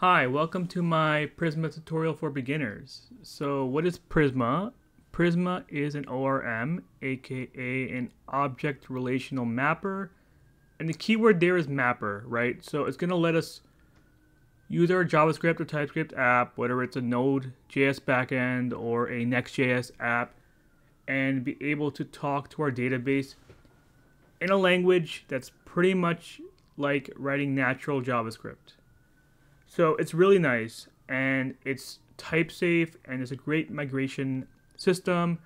Hi, welcome to my Prisma tutorial for beginners. So what is Prisma? Prisma is an ORM, aka an object relational mapper. And the keyword there is mapper, right? So it's going to let us use our JavaScript or TypeScript app, whether it's a Node.js backend or a Next.js app, and be able to talk to our database in a language that's pretty much like writing natural JavaScript. So it's really nice and it's type safe and it's a great migration system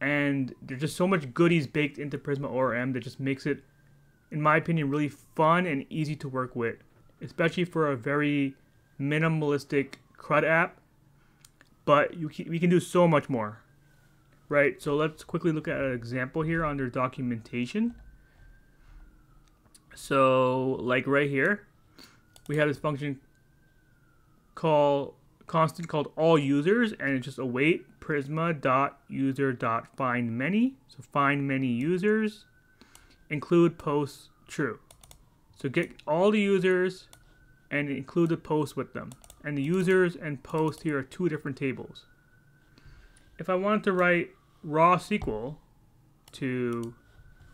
and there's just so much goodies baked into Prisma ORM that just makes it, in my opinion, really fun and easy to work with, especially for a very minimalistic CRUD app. But you can, we can do so much more, right? So let's quickly look at an example here under documentation. So like right here, we have this function call constant called all users and it's just await prisma dot user dot find many so find many users include posts true. So get all the users and include the post with them. And the users and post here are two different tables. If I wanted to write raw SQL to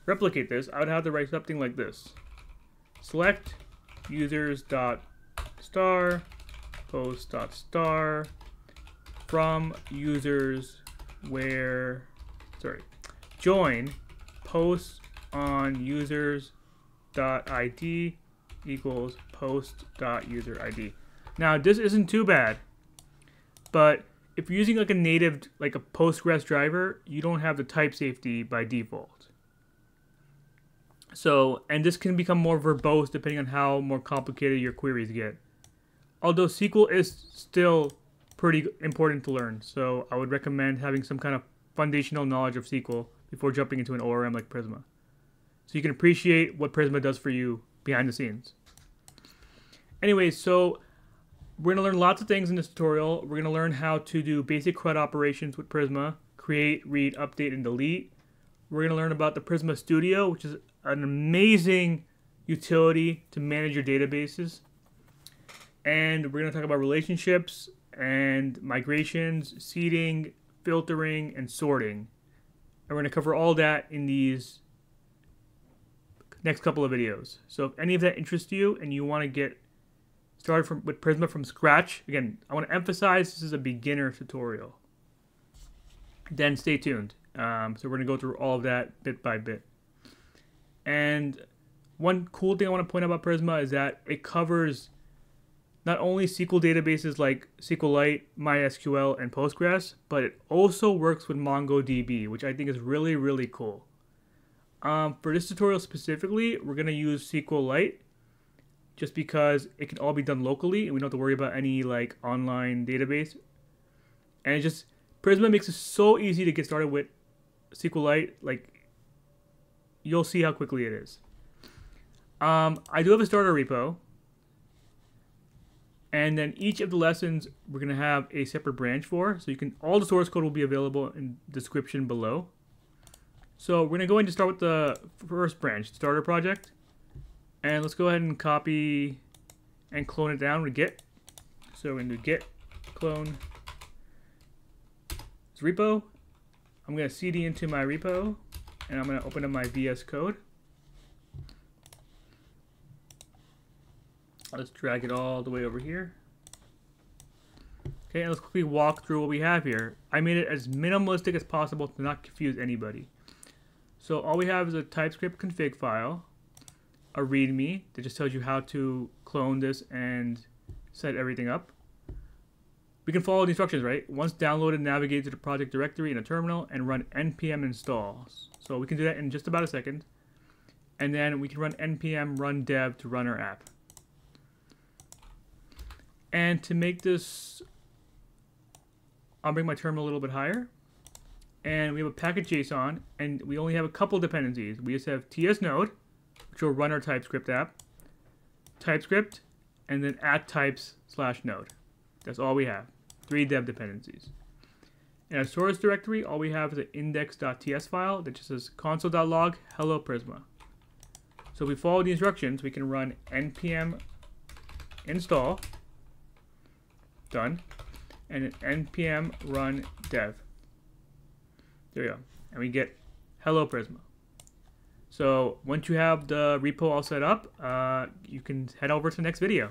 replicate this I would have to write something like this. Select users dot star post.star from users where, sorry, join post on users dot id equals post dot user id. Now this isn't too bad, but if you're using like a native, like a Postgres driver, you don't have the type safety by default. So, and this can become more verbose depending on how more complicated your queries get although SQL is still pretty important to learn, so I would recommend having some kind of foundational knowledge of SQL before jumping into an ORM like Prisma. So you can appreciate what Prisma does for you behind the scenes. Anyways, so we're going to learn lots of things in this tutorial. We're going to learn how to do basic CRUD operations with Prisma, create, read, update, and delete. We're going to learn about the Prisma Studio, which is an amazing utility to manage your databases and we're going to talk about relationships and migrations, seeding, filtering, and sorting. And we're going to cover all that in these next couple of videos. So if any of that interests you and you want to get started from, with Prisma from scratch, again, I want to emphasize this is a beginner tutorial. Then stay tuned. Um, so we're going to go through all of that bit by bit. And one cool thing I want to point out about Prisma is that it covers not only SQL databases like SQLite, MySQL, and Postgres, but it also works with MongoDB, which I think is really, really cool. Um, for this tutorial specifically, we're going to use SQLite just because it can all be done locally and we don't have to worry about any like online database. And it just, Prisma makes it so easy to get started with SQLite. Like, you'll see how quickly it is. Um, I do have a starter repo and then each of the lessons we're going to have a separate branch for. So you can all the source code will be available in description below. So we're going to go ahead and start with the first branch, starter project. And let's go ahead and copy and clone it down with git. So we're going to do git clone this repo. I'm going to cd into my repo and I'm going to open up my VS Code. Let's drag it all the way over here. Okay, let's quickly walk through what we have here. I made it as minimalistic as possible to not confuse anybody. So all we have is a TypeScript config file, a README that just tells you how to clone this and set everything up. We can follow the instructions, right? Once downloaded, navigate to the project directory in a terminal and run npm install. So we can do that in just about a second. And then we can run npm run dev to run our app. And to make this, I'll bring my terminal a little bit higher. And we have a package JSON, and we only have a couple dependencies. We just have TS node, which will run our TypeScript app, TypeScript, and then at types slash node. That's all we have. Three dev dependencies. In our source directory, all we have is an index.ts file that just says console.log hello Prisma. So if we follow the instructions, we can run npm install done, and an npm run dev. There we go, and we get hello Prisma. So once you have the repo all set up, uh, you can head over to the next video.